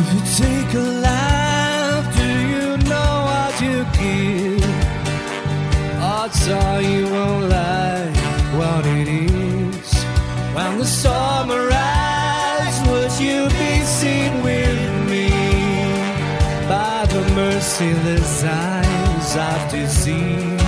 If you take a life, do you know what you give? Odds are you won't like what it is. When the storm arrives, would you be seen with me? By the merciless eyes of disease.